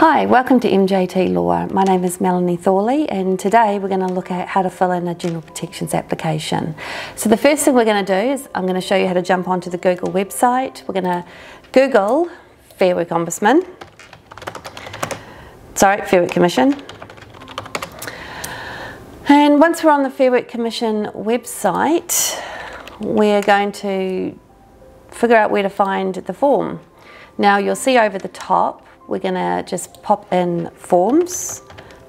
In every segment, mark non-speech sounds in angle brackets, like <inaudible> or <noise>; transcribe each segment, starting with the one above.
Hi, welcome to MJT Law. My name is Melanie Thorley and today we're going to look at how to fill in a general protections application. So the first thing we're going to do is I'm going to show you how to jump onto the Google website. We're going to Google Fair Work Ombudsman, sorry, Fair Work Commission. And once we're on the Fair Work Commission website, we're going to figure out where to find the form. Now you'll see over the top we're going to just pop in forms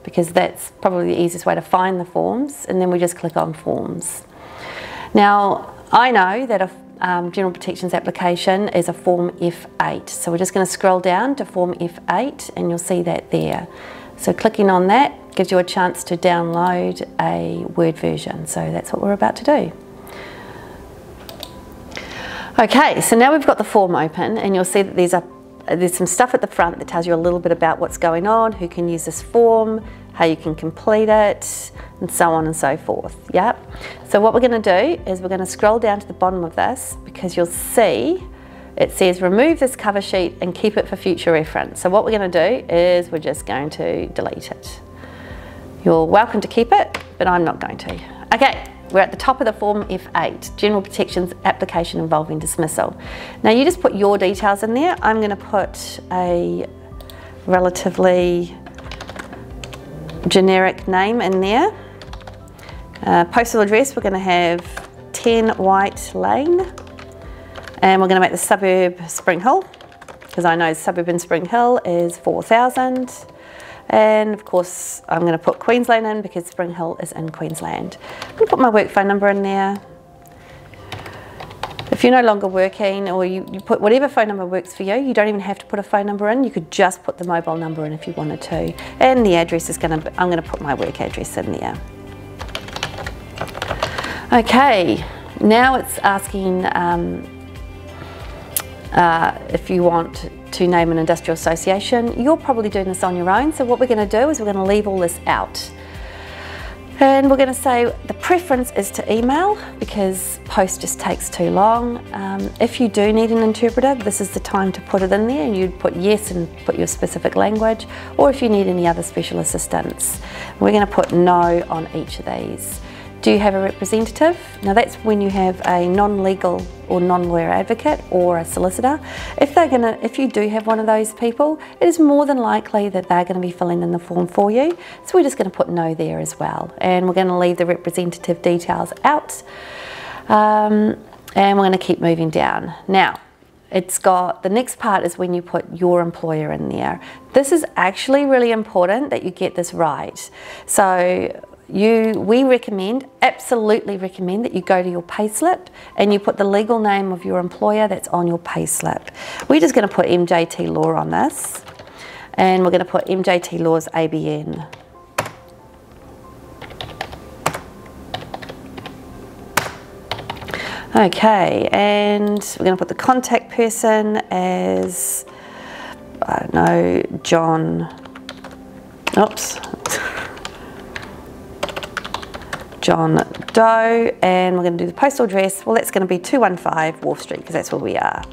because that's probably the easiest way to find the forms and then we just click on forms. Now I know that a um, general protections application is a form F8 so we're just going to scroll down to form F8 and you'll see that there. So clicking on that gives you a chance to download a Word version so that's what we're about to do. Okay, so now we've got the form open and you'll see that there's a there's some stuff at the front that tells you a little bit about what's going on, who can use this form, how you can complete it, and so on and so forth. Yep. So what we're going to do is we're going to scroll down to the bottom of this because you'll see it says remove this cover sheet and keep it for future reference. So what we're going to do is we're just going to delete it. You're welcome to keep it, but I'm not going to. Okay, we're at the top of the form F8, General Protections Application Involving Dismissal. Now you just put your details in there. I'm going to put a relatively generic name in there. Uh, postal address, we're going to have 10 White Lane. And we're going to make the suburb Spring Hill, because I know suburb in Spring Hill is 4,000. And of course, I'm going to put Queensland in because Spring Hill is in Queensland. I'm going to put my work phone number in there. If you're no longer working or you, you put whatever phone number works for you, you don't even have to put a phone number in. You could just put the mobile number in if you wanted to. And the address is going to, I'm going to put my work address in there. Okay, now it's asking um, uh, if you want to name an industrial association. You're probably doing this on your own, so what we're going to do is we're going to leave all this out. And we're going to say the preference is to email because post just takes too long. Um, if you do need an interpreter, this is the time to put it in there and you'd put yes and put your specific language, or if you need any other special assistance. We're going to put no on each of these. Do you have a representative? Now that's when you have a non-legal or non-lawyer advocate or a solicitor. If they're gonna, if you do have one of those people, it is more than likely that they're gonna be filling in the form for you. So we're just gonna put no there as well. And we're gonna leave the representative details out. Um, and we're gonna keep moving down. Now, it's got, the next part is when you put your employer in there. This is actually really important that you get this right. So you, we recommend, absolutely recommend that you go to your payslip and you put the legal name of your employer that's on your payslip. We're just going to put MJT Law on this and we're going to put MJT Law's ABN. Okay, and we're going to put the contact person as, I don't know, John, oops, John Doe, and we're going to do the postal address. Well, that's going to be 215 Wharf Street because that's where we are.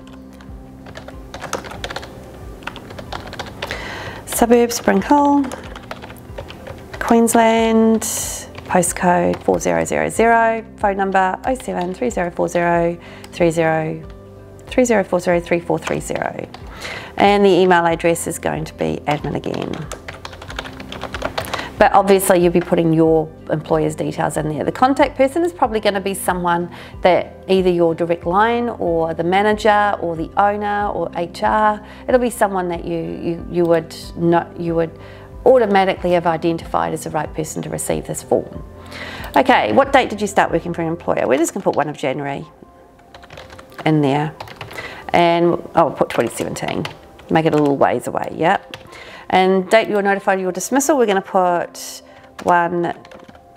Suburb Spring Hill, Queensland, postcode 4000, phone number 07 3040 30 3040 3430. And the email address is going to be admin again. But obviously you'll be putting your employer's details in there. The contact person is probably going to be someone that either your direct line or the manager or the owner or HR. It'll be someone that you, you, you would not, you would automatically have identified as the right person to receive this form. Okay, what date did you start working for an employer? We're just going to put 1 of January in there. And oh, will put 2017. Make it a little ways away, yep. And date you were notified of your dismissal, we're going to put 1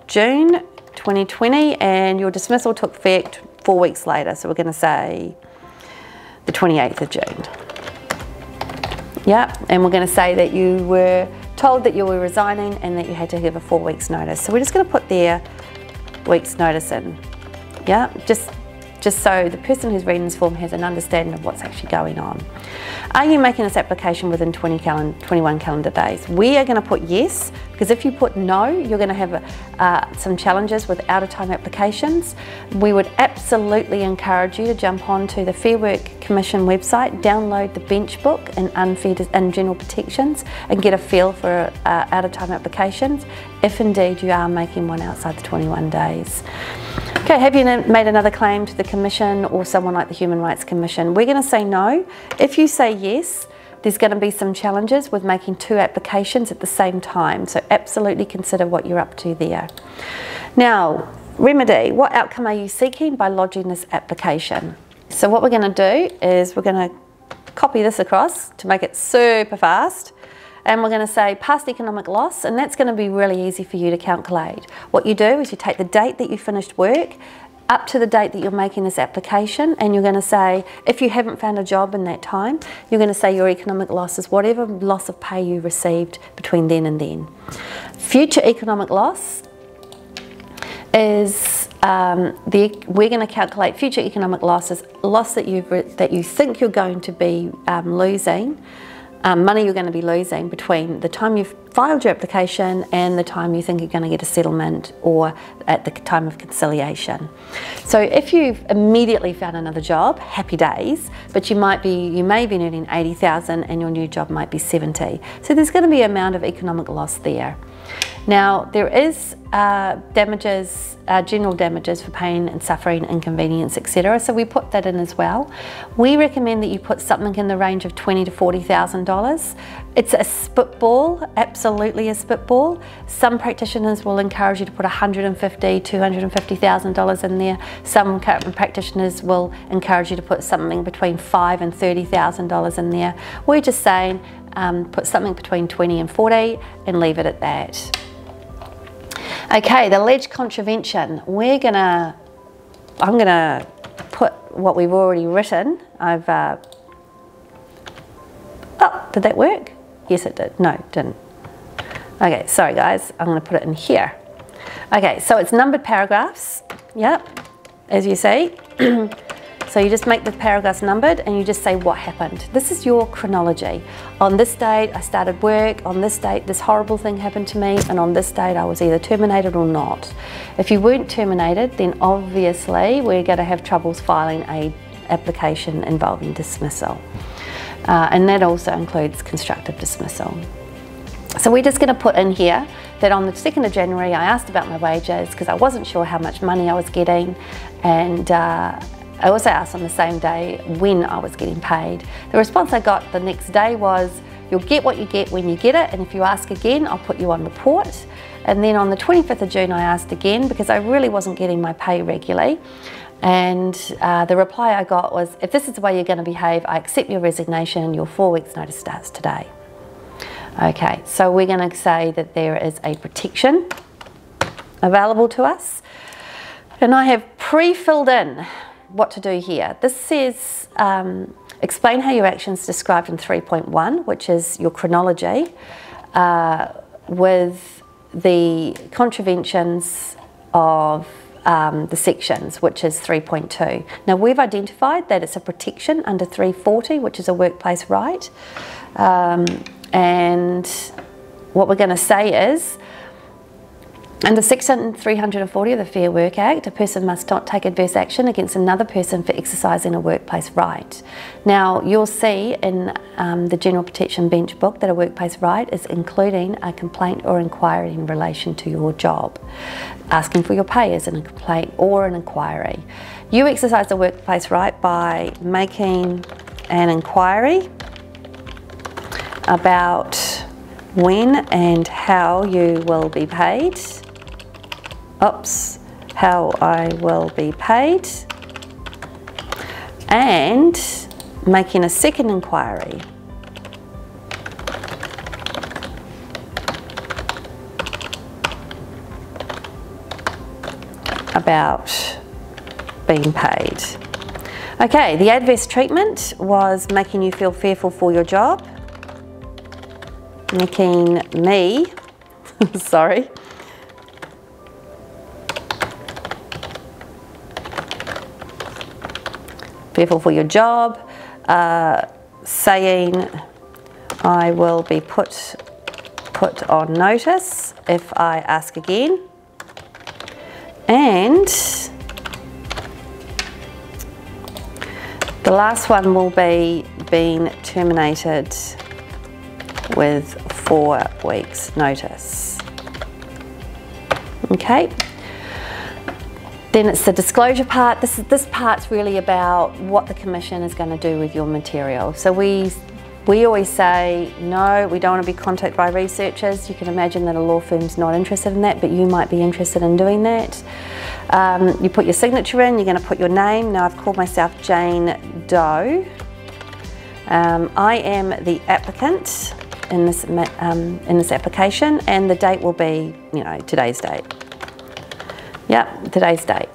June 2020 and your dismissal took effect four weeks later. So we're going to say the 28th of June. Yeah, and we're going to say that you were told that you were resigning and that you had to give a four weeks notice. So we're just going to put their weeks notice in. Yeah, just just so the person who's reading this form has an understanding of what's actually going on. Are you making this application within 20 calendar, 21 calendar days? We are going to put yes, because if you put no, you're going to have uh, some challenges with out of time applications. We would absolutely encourage you to jump onto the Fair Work Commission website, download the bench book and unfair and general protections, and get a feel for uh, out of time applications, if indeed you are making one outside the 21 days. Okay, have you made another claim to the Commission or someone like the Human Rights Commission? We're going to say no. If you say yes, there's going to be some challenges with making two applications at the same time, so absolutely consider what you're up to there. Now, remedy, what outcome are you seeking by lodging this application? So what we're going to do is we're going to copy this across to make it super fast and we're going to say past economic loss and that's going to be really easy for you to calculate. What you do is you take the date that you finished work up to the date that you're making this application and you're going to say if you haven't found a job in that time you're going to say your economic loss is whatever loss of pay you received between then and then. Future economic loss is um, the, we're going to calculate future economic losses, loss that, you that you think you're going to be um, losing um, money you're going to be losing between the time you've filed your application and the time you think you're going to get a settlement or at the time of conciliation. So if you've immediately found another job, happy days, but you might be you may be earning 80,000 and your new job might be 70. So there's going to be an amount of economic loss there. Now, there is uh, damages, uh, general damages for pain and suffering, inconvenience, etc. So we put that in as well. We recommend that you put something in the range of twenty to forty thousand dollars. It's a spitball, absolutely a spitball. Some practitioners will encourage you to put 150, 250,000 dollars in there. Some practitioners will encourage you to put something between five and thirty thousand dollars in there. We're just saying um, put something between 20 and 40 and leave it at that. Okay, the alleged contravention. We're gonna, I'm gonna put what we've already written. I've, uh, oh, did that work? Yes, it did. No, it didn't. Okay, sorry guys, I'm gonna put it in here. Okay, so it's numbered paragraphs. Yep, as you see. <clears throat> So you just make the paragraphs numbered and you just say what happened. This is your chronology. On this date, I started work. On this date, this horrible thing happened to me. And on this date, I was either terminated or not. If you weren't terminated, then obviously we're going to have troubles filing a application involving dismissal. Uh, and that also includes constructive dismissal. So we're just going to put in here that on the 2nd of January I asked about my wages because I wasn't sure how much money I was getting and uh, I also asked on the same day when I was getting paid. The response I got the next day was, you'll get what you get when you get it, and if you ask again, I'll put you on report. And then on the 25th of June, I asked again because I really wasn't getting my pay regularly. And uh, the reply I got was, if this is the way you're going to behave, I accept your resignation, your four weeks notice starts today. Okay, so we're going to say that there is a protection available to us. And I have pre-filled in what to do here. This says um, explain how your actions described in 3.1, which is your chronology, uh, with the contraventions of um, the sections, which is 3.2. Now we've identified that it's a protection under 340, which is a workplace right. Um, and what we're going to say is under Section 340 of the Fair Work Act, a person must not take adverse action against another person for exercising a workplace right. Now, you'll see in um, the General Protection Bench book that a workplace right is including a complaint or inquiry in relation to your job. Asking for your pay is a complaint or an inquiry. You exercise the workplace right by making an inquiry about when and how you will be paid oops, how I will be paid, and making a second inquiry. about being paid. Okay, the adverse treatment was making you feel fearful for your job, making me, <laughs> sorry, fearful for your job, uh, saying I will be put put on notice if I ask again. And the last one will be being terminated with four weeks notice. Okay. Then it's the disclosure part. This, this part's really about what the Commission is going to do with your material. So we, we always say, no, we don't want to be contacted by researchers. You can imagine that a law firm's not interested in that, but you might be interested in doing that. Um, you put your signature in, you're going to put your name. Now I've called myself Jane Doe. Um, I am the applicant in this, um, in this application and the date will be, you know, today's date. Yep, today's date.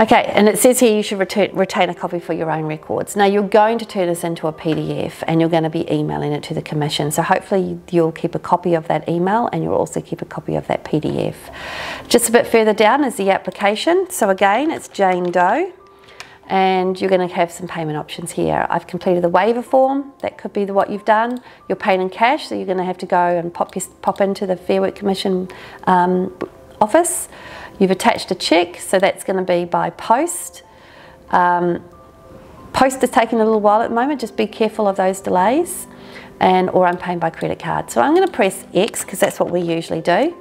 Okay, and it says here you should return, retain a copy for your own records. Now you're going to turn this into a PDF and you're going to be emailing it to the Commission. So hopefully you'll keep a copy of that email and you'll also keep a copy of that PDF. Just a bit further down is the application. So again, it's Jane Doe and you're going to have some payment options here. I've completed the waiver form, that could be what you've done. You're paying in cash, so you're going to have to go and pop, pop into the Fair Work Commission um, office. You've attached a cheque, so that's going to be by post. Um, post is taking a little while at the moment, just be careful of those delays. And, or I'm paying by credit card. So I'm going to press X because that's what we usually do.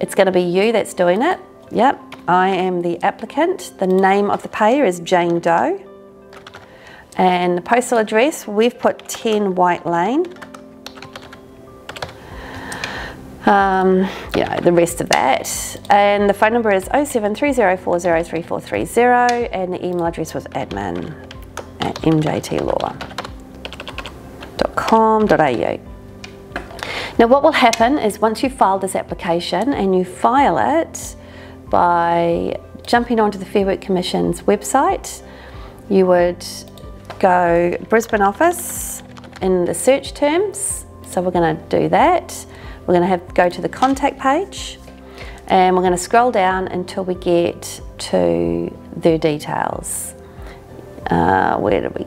It's going to be you that's doing it. Yep, I am the applicant. The name of the payer is Jane Doe. And the postal address, we've put 10 White Lane um, you know, the rest of that. And the phone number is 0730403430 and the email address was admin at mjtlaw.com.au. Now what will happen is once you file this application and you file it by jumping onto the Fair Work Commission's website, you would go Brisbane office in the search terms. So we're going to do that. We're going to have go to the contact page and we're going to scroll down until we get to their details. Uh, where do we?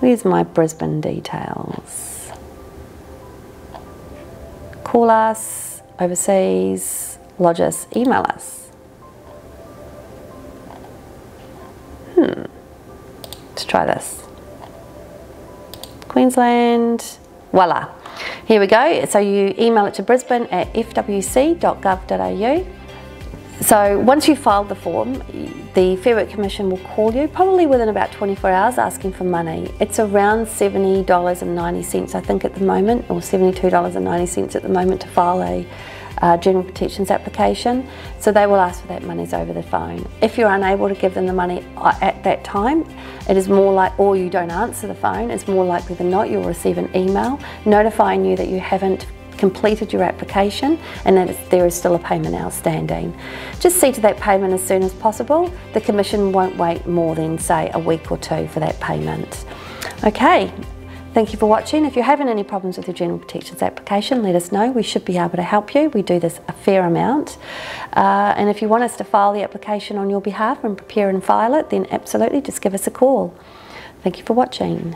Where's my Brisbane details? Call us, overseas, lodge us, email us. Hmm. Let's try this. Queensland, voila. Here we go. So you email it to brisbane at fwc.gov.au. So once you've filed the form, the Fair Work Commission will call you probably within about 24 hours asking for money. It's around $70.90 I think at the moment or $72.90 at the moment to file a uh, general protections application. So they will ask for that monies over the phone. If you're unable to give them the money uh, at that time, it is more like, or you don't answer the phone, it's more likely than not you'll receive an email notifying you that you haven't completed your application and that there is still a payment outstanding. Just see to that payment as soon as possible. The Commission won't wait more than say a week or two for that payment. Okay, Thank you for watching. If you're having any problems with your General Protections application, let us know. We should be able to help you. We do this a fair amount. Uh, and if you want us to file the application on your behalf and prepare and file it, then absolutely just give us a call. Thank you for watching.